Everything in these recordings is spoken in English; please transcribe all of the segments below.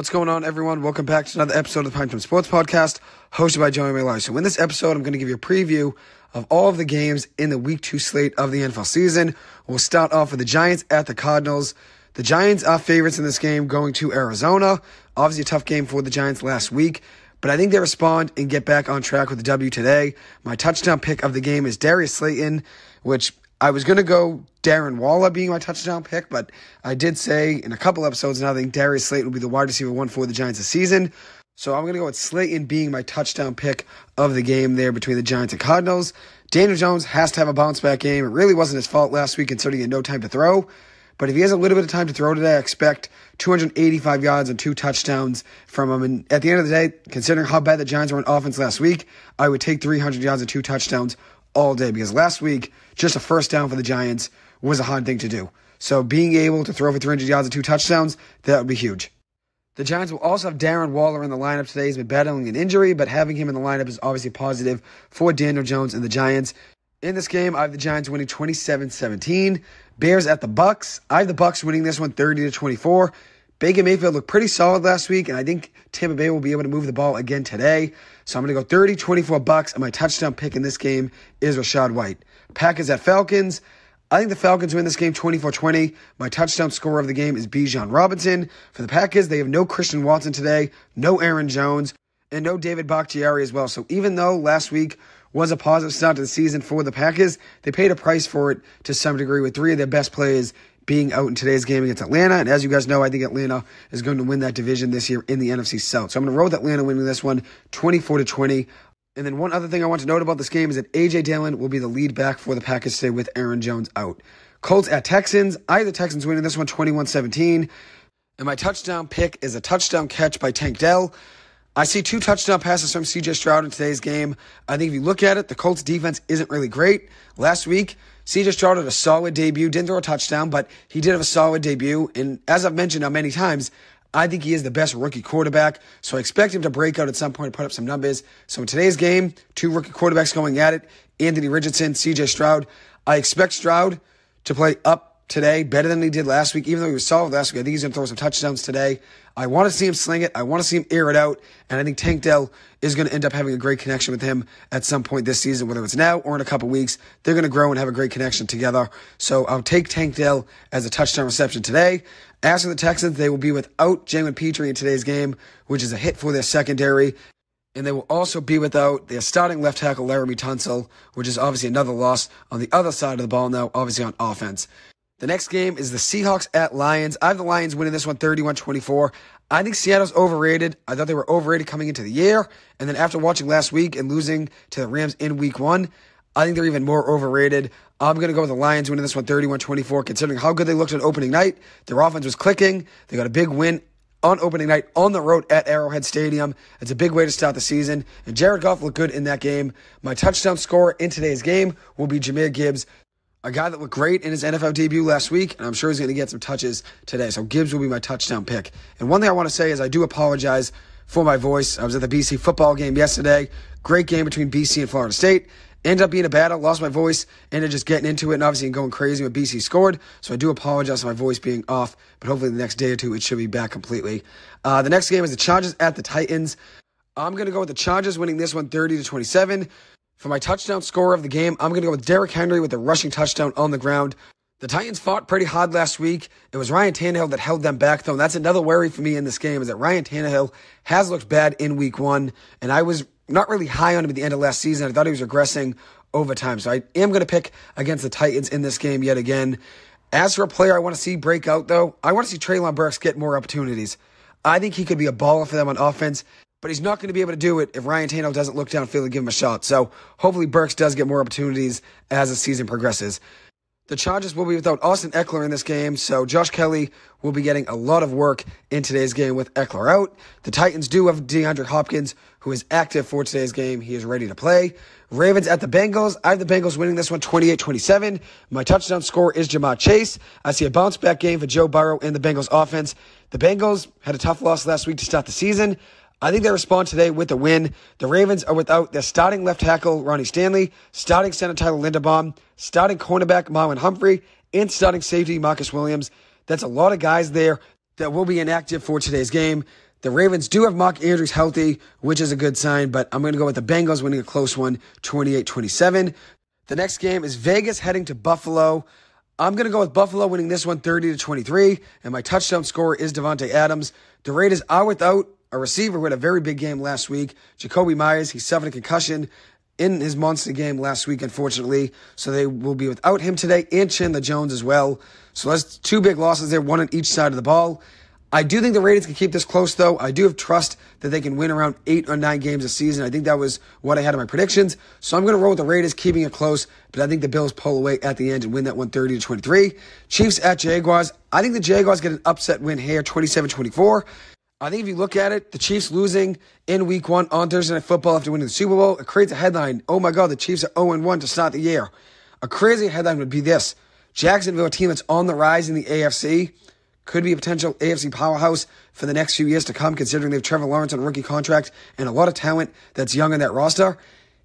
What's going on, everyone? Welcome back to another episode of the Time Sports Podcast, hosted by Joey Malai. So, in this episode, I'm going to give you a preview of all of the games in the Week Two slate of the NFL season. We'll start off with the Giants at the Cardinals. The Giants are favorites in this game, going to Arizona. Obviously, a tough game for the Giants last week, but I think they respond and get back on track with the W today. My touchdown pick of the game is Darius Slayton, which I was going to go Darren Waller being my touchdown pick, but I did say in a couple episodes now I think Darius Slayton will be the wide receiver one for the Giants this season. So I'm going to go with Slayton being my touchdown pick of the game there between the Giants and Cardinals. Daniel Jones has to have a bounce back game. It really wasn't his fault last week considering he had no time to throw. But if he has a little bit of time to throw today, I expect 285 yards and two touchdowns from him. And at the end of the day, considering how bad the Giants were on offense last week, I would take 300 yards and two touchdowns all day because last week, just a first down for the Giants was a hard thing to do. So being able to throw for 300 yards and two touchdowns, that would be huge. The Giants will also have Darren Waller in the lineup today. He's been battling an injury, but having him in the lineup is obviously positive for Daniel Jones and the Giants. In this game, I have the Giants winning 27-17. Bears at the Bucks. I have the Bucks winning this one 30 to 24. Baker Mayfield looked pretty solid last week, and I think Tampa Bay will be able to move the ball again today. So I'm going to go 30 24 bucks, and my touchdown pick in this game is Rachaad White. Packers at Falcons. I think the Falcons win this game 24 20. My touchdown scorer of the game is Bijan Robinson. For the Packers, they have no Christian Watson today, no Aaron Jones, and no David Bakhtiari as well. So even though last week was a positive start to the season for the Packers, they paid a price for it to some degree with three of their best players being out in today's game against Atlanta. And as you guys know, I think Atlanta is going to win that division this year in the NFC South. So I'm going to roll with Atlanta winning this one 24 to 20. And then one other thing I want to note about this game is that AJ Dillon will be the lead back for the Packers today with Aaron Jones out. Colts at Texans. I have the Texans winning this one 21 17. And my touchdown pick is a touchdown catch by Tank Dell. I see two touchdown passes from CJ Stroud in today's game. I think if you look at it, the Colts defense isn't really great. Last week, CJ Stroud had a solid debut, didn't throw a touchdown, but he did have a solid debut. And as I've mentioned now many times, I think he is the best rookie quarterback. So I expect him to break out at some point and put up some numbers. So in today's game, two rookie quarterbacks going at it Anthony Richardson, CJ Stroud. I expect Stroud to play up today, better than he did last week. Even though he was solid last week, I think he's going to throw some touchdowns today. I want to see him sling it. I want to see him air it out. And I think Tank Dell is going to end up having a great connection with him at some point this season, whether it's now or in a couple weeks. They're going to grow and have a great connection together. So I'll take Tank Dell as a touchdown reception today. As for the Texans, they will be without Jalen Pitre in today's game, which is a hit for their secondary. And they will also be without their starting left tackle, Laremy Tunsil, which is obviously another loss on the other side of the ball now, obviously on offense. The next game is the Seahawks at Lions. I have the Lions winning this one 31 24. I think Seattle's overrated. I thought they were overrated coming into the year. And then after watching last week and losing to the Rams in week one, I think they're even more overrated. I'm going to go with the Lions winning this one 31 24, considering how good they looked on opening night. Their offense was clicking. They got a big win on opening night on the road at Arrowhead Stadium. It's a big way to start the season. And Jared Goff looked good in that game. My touchdown scorer in today's game will be Jahmyr Gibbs a guy that looked great in his NFL debut last week, and I'm sure he's going to get some touches today. So Gibbs will be my touchdown pick. And one thing I want to say is I do apologize for my voice. I was at the BC football game yesterday. Great game between BC and Florida State. Ended up being a battle, lost my voice, ended up just getting into it and obviously going crazy when BC scored. So I do apologize for my voice being off, but hopefully the next day or two it should be back completely. Uh, the next game is the Chargers at the Titans. I'm going to go with the Chargers winning this one 30 to 27. For my touchdown scorer of the game, I'm going to go with Derrick Henry with a rushing touchdown on the ground. The Titans fought pretty hard last week. It was Ryan Tannehill that held them back, though. And that's another worry for me in this game is that Ryan Tannehill has looked bad in week one. And I was not really high on him at the end of last season. I thought he was regressing over time. So I am going to pick against the Titans in this game yet again. As for a player I want to see break out, though, I want to see Treylon Burks get more opportunities. I think he could be a baller for them on offense but he's not going to be able to do it if Ryan Tannehill doesn't look downfield and give him a shot. So hopefully Burks does get more opportunities as the season progresses. The Chargers will be without Austin Ekeler in this game, so Josh Kelley will be getting a lot of work in today's game with Ekeler out. The Titans do have DeAndre Hopkins, who is active for today's game. He is ready to play. Ravens at the Bengals. I have the Bengals winning this one 28 27. My touchdown score is Ja'Marr Chase. I see a bounce back game for Joe Burrow and the Bengals offense. The Bengals had a tough loss last week to start the season. I think they respond today with a win. The Ravens are without their starting left tackle, Ronnie Stanley, starting center Tyler Linderbaum, starting cornerback, Marlon Humphrey, and starting safety, Marcus Williams. That's a lot of guys there that will be inactive for today's game. The Ravens do have Mark Andrews healthy, which is a good sign, but I'm going to go with the Bengals winning a close one, 28 27. The next game is Vegas heading to Buffalo. I'm going to go with Buffalo winning this one 30 to 23, and my touchdown scorer is Davante Adams. The Raiders are without a receiver who had a very big game last week, Jakobi Meyers. He suffered a concussion in his monster game last week, unfortunately. So they will be without him today and Chandler Jones as well. So that's two big losses there, one on each side of the ball. I do think the Raiders can keep this close, though. I do have trust that they can win around eight or nine games a season. I think that was what I had in my predictions. So I'm going to roll with the Raiders, keeping it close, but I think the Bills pull away at the end and win that 130 to 23. Chiefs at Jaguars. I think the Jaguars get an upset win here, 27 24. I think if you look at it, the Chiefs losing in week one on Thursday Night Football after winning the Super Bowl, it creates a headline. Oh my God, the Chiefs are 0 1 to start the year. A crazy headline would be this Jacksonville, a team that's on the rise in the AFC, could be a potential AFC powerhouse for the next few years to come, considering they have Trevor Lawrence on a rookie contract and a lot of talent that's young in that roster.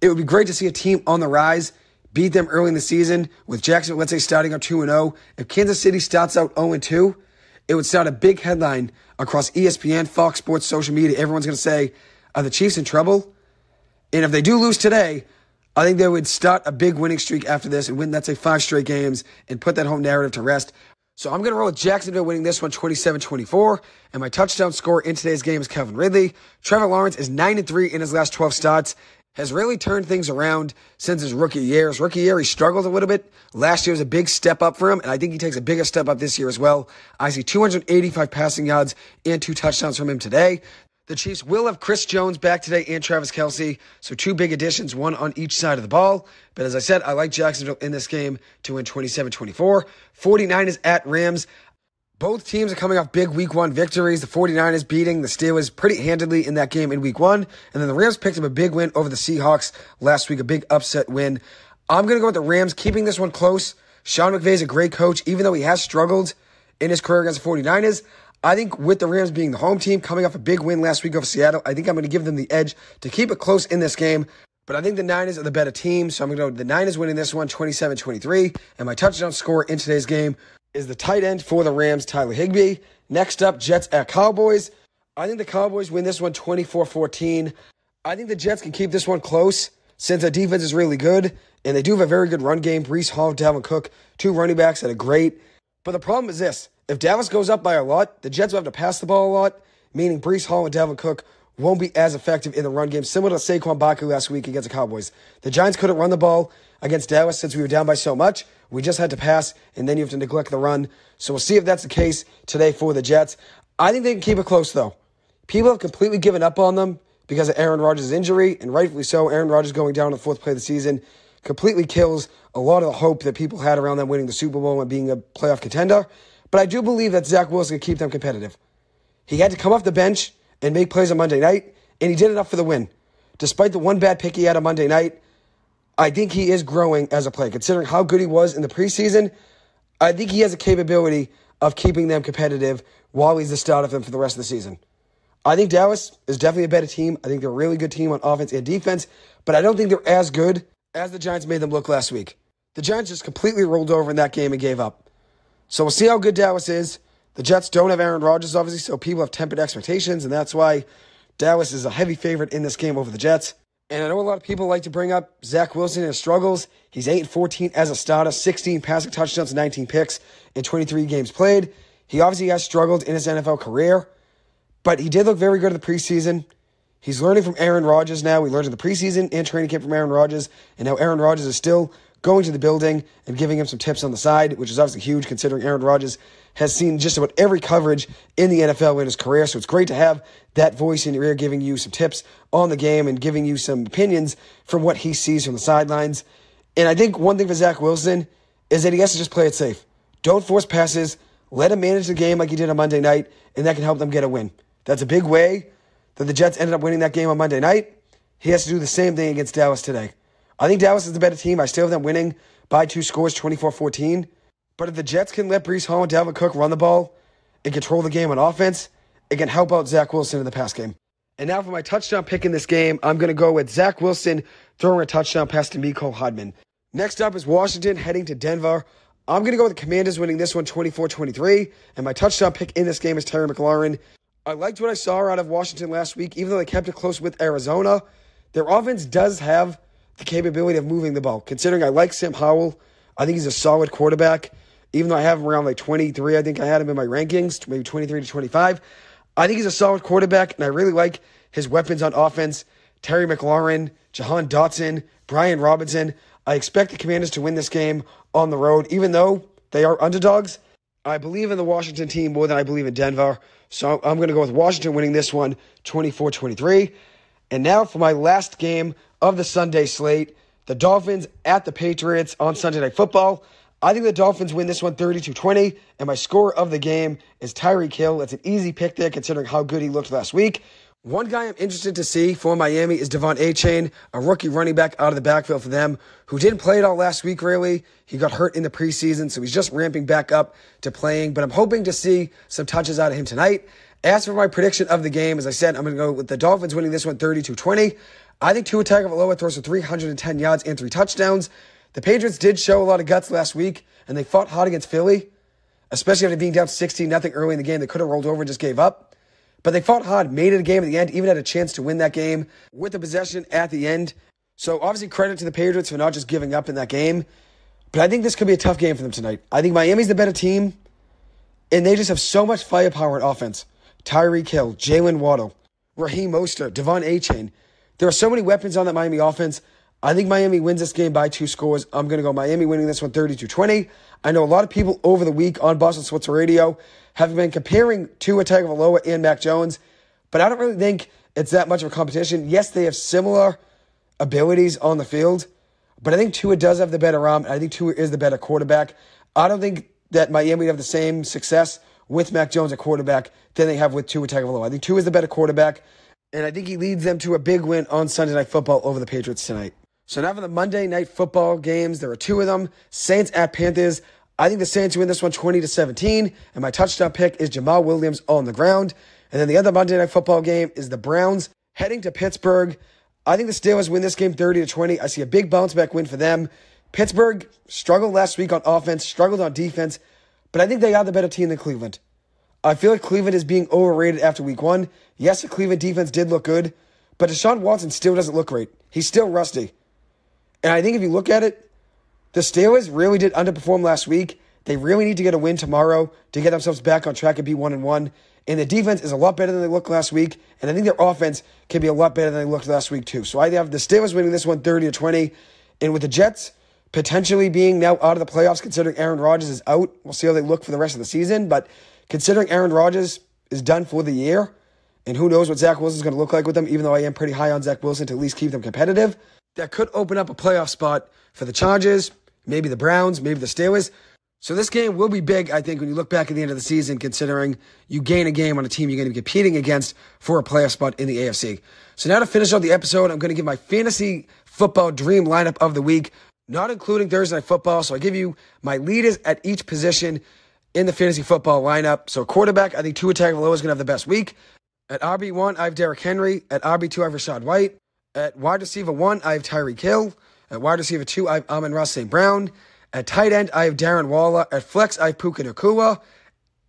It would be great to see a team on the rise beat them early in the season with Jacksonville, let's say, starting out 2 0. If Kansas City starts out 0 2, it would start a big headline across ESPN, Fox Sports, social media. Everyone's going to say, Are the Chiefs in trouble? And if they do lose today, I think they would start a big winning streak after this and win, let's say, five straight games and put that home narrative to rest. So I'm going to roll with Jacksonville winning this one 27 24. And my touchdown score in today's game is Calvin Ridley. Trevor Lawrence is 9 3 in his last 12 starts has really turned things around since his rookie year. His rookie year, he struggled a little bit. Last year was a big step up for him, and I think he takes a bigger step up this year as well. I see 285 passing yards and two touchdowns from him today. The Chiefs will have Chris Jones back today and Travis Kelce. so two big additions, one on each side of the ball. But as I said, I like Jacksonville in this game to win 27 24. 49ers at Rams. Both teams are coming off big week one victories. The 49ers beating the Steelers pretty handedly in that game in week one. And then the Rams picked up a big win over the Seahawks last week, a big upset win. I'm going to go with the Rams, keeping this one close. Sean McVay is a great coach, even though he has struggled in his career against the 49ers. I think with the Rams being the home team, coming off a big win last week over Seattle, I think I'm going to give them the edge to keep it close in this game. But I think the Niners are the better team, so I'm going to go the Niners winning this one 27 23. And my touchdown score in today's game is the tight end for the Rams, Tyler Higbee. Next up, Jets at Cowboys. I think the Cowboys win this one 24 14. I think the Jets can keep this one close since their defense is really good and they do have a very good run game. Breece Hall, Dalvin Cook, two running backs that are great. But the problem is this if Dallas goes up by a lot, the Jets will have to pass the ball a lot, meaning Breece Hall and Dalvin Cook won't be as effective in the run game, similar to Saquon Barkley last week against the Cowboys. The Giants couldn't run the ball against Dallas since we were down by so much. We just had to pass, and then you have to neglect the run. So we'll see if that's the case today for the Jets. I think they can keep it close, though. People have completely given up on them because of Aaron Rodgers' injury, and rightfully so. Aaron Rodgers going down in the fourth play of the season completely kills a lot of the hope that people had around them winning the Super Bowl and being a playoff contender. But I do believe that Zach Wilson can keep them competitive. He had to come off the bench and make plays on Monday night, and he did enough for the win. Despite the one bad pick he had on Monday night, I think he is growing as a player. Considering how good he was in the preseason, I think he has a capability of keeping them competitive while he's the starter for them for the rest of the season. I think Dallas is definitely a better team. I think they're a really good team on offense and defense, but I don't think they're as good as the Giants made them look last week. The Giants just completely rolled over in that game and gave up. So we'll see how good Dallas is. The Jets don't have Aaron Rodgers, obviously, so people have tempered expectations, and that's why Dallas is a heavy favorite in this game over the Jets. And I know a lot of people like to bring up Zach Wilson and his struggles. He's 8 14 as a starter, 16 passing touchdowns, 19 picks in 23 games played. He obviously has struggled in his NFL career, but he did look very good in the preseason. He's learning from Aaron Rodgers now. We learned in the preseason and training camp from Aaron Rodgers, and now Aaron Rodgers is still going to the building and giving him some tips on the side, which is obviously huge considering Aaron Rodgers has seen just about every coverage in the NFL in his career. So it's great to have that voice in your ear giving you some tips on the game and giving you some opinions from what he sees from the sidelines. And I think one thing for Zach Wilson is that he has to just play it safe. Don't force passes. Let him manage the game like he did on Monday night, and that can help them get a win. That's a big way that the Jets ended up winning that game on Monday night. He has to do the same thing against Dallas today. I think Dallas is the better team. I still have them winning by two scores, 24 14. But if the Jets can let Breece Hall and Dalvin Cook run the ball and control the game on offense, it can help out Zach Wilson in the pass game. And now for my touchdown pick in this game, I'm going to go with Zach Wilson throwing a touchdown pass to Mecole Hardman. Next up is Washington heading to Denver. I'm going to go with the Commanders winning this one 24 23. And my touchdown pick in this game is Terry McLaurin. I liked what I saw out of Washington last week, even though they kept it close with Arizona. Their offense does have the capability of moving the ball. Considering I like Sam Howell, I think he's a solid quarterback. Even though I have him around like 23, I think I had him in my rankings, maybe 23 to 25. I think he's a solid quarterback, and I really like his weapons on offense. Terry McLaurin, Jahan Dotson, Brian Robinson. I expect the Commanders to win this game on the road, even though they are underdogs. I believe in the Washington team more than I believe in Denver. So I'm going to go with Washington winning this one 24 23. And now for my last game of the Sunday slate the Dolphins at the Patriots on Sunday Night Football. I think the Dolphins win this one 32 20, and my score of the game is Tyreek Hill. It's an easy pick there considering how good he looked last week. One guy I'm interested to see for Miami is De'Von Achane, a rookie running back out of the backfield for them, who didn't play at all last week, really. He got hurt in the preseason, so he's just ramping back up to playing, but I'm hoping to see some touches out of him tonight. As for my prediction of the game, as I said, I'm going to go with the Dolphins winning this one 32 20. I think Tua Tagovailoa throws for 310 yards and three touchdowns. The Patriots did show a lot of guts last week, and they fought hard against Philly, especially after being down 16 nothing early in the game. They could have rolled over and just gave up. But they fought hard, made it a game at the end, even had a chance to win that game with the possession at the end. So obviously credit to the Patriots for not just giving up in that game. But I think this could be a tough game for them tonight. I think Miami's the better team, and they just have so much firepower in offense. Tyreek Hill, Jaylen Waddle, Raheem Mostert, De'Von Achane. There are so many weapons on that Miami offense. I think Miami wins this game by two scores. I'm going to go Miami winning this one 32 20. I know a lot of people over the week on Boston Sports Radio have been comparing Tua Tagovailoa and Mac Jones, but I don't really think it's that much of a competition. Yes, they have similar abilities on the field, but I think Tua does have the better arm, and I think Tua is the better quarterback. I don't think that Miami would have the same success with Mac Jones at quarterback than they have with Tua Tagovailoa. I think Tua is the better quarterback, and I think he leads them to a big win on Sunday Night Football over the Patriots tonight. So now for the Monday Night Football games, there are two of them: Saints at Panthers. I think the Saints win this one 20 to 17, and my touchdown pick is Jamaal Williams on the ground. And then the other Monday Night Football game is the Browns heading to Pittsburgh. I think the Steelers win this game 30 to 20. I see a big bounce back win for them. Pittsburgh struggled last week on offense, struggled on defense, but I think they are the better team than Cleveland. I feel like Cleveland is being overrated after week one. Yes, the Cleveland defense did look good, but Deshaun Watson still doesn't look great. He's still rusty. And I think if you look at it, the Steelers really did underperform last week. They really need to get a win tomorrow to get themselves back on track and be one and one. And the defense is a lot better than they looked last week, and I think their offense can be a lot better than they looked last week too. So I have the Steelers winning this one 30 to 20, and with the Jets potentially being now out of the playoffs, considering Aaron Rodgers is out, we'll see how they look for the rest of the season. But considering Aaron Rodgers is done for the year, and who knows what Zach Wilson is going to look like with them, even though I am pretty high on Zach Wilson to at least keep them competitive, that could open up a playoff spot for the Chargers maybe the Browns, maybe the Steelers. So this game will be big, I think, when you look back at the end of the season, considering you gain a game on a team you're going to be competing against for a playoff spot in the AFC. So now to finish out the episode, I'm going to give my fantasy football dream lineup of the week, not including Thursday night football. So I give you my leaders at each position in the fantasy football lineup. So quarterback, I think Tua Tagovailoa is going to have the best week. At RB1, I have Derrick Henry. At RB2, I have Rachaad White. At wide receiver 1, I have Tyree Hill. At wide receiver two, I have Amon-Ra St. Brown. At tight end, I have Darren Waller. At flex, I have Puka Nacua.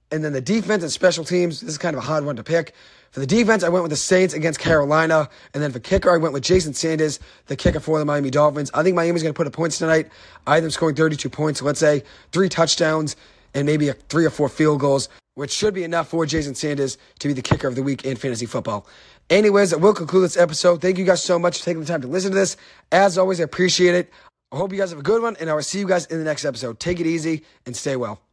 And then the defense and special teams, this is kind of a hard one to pick. For the defense, I went with the Saints against Carolina. And then for kicker, I went with Jason Sanders, the kicker for the Miami Dolphins. I think Miami's going to put up points tonight. I have them scoring 32 points. Let's say three touchdowns and maybe a three or four field goals, which should be enough for Jason Sanders to be the kicker of the week in fantasy football. Anyways, that will conclude this episode. Thank you guys so much for taking the time to listen to this. As always, I appreciate it. I hope you guys have a good one, and I will see you guys in the next episode. Take it easy and stay well.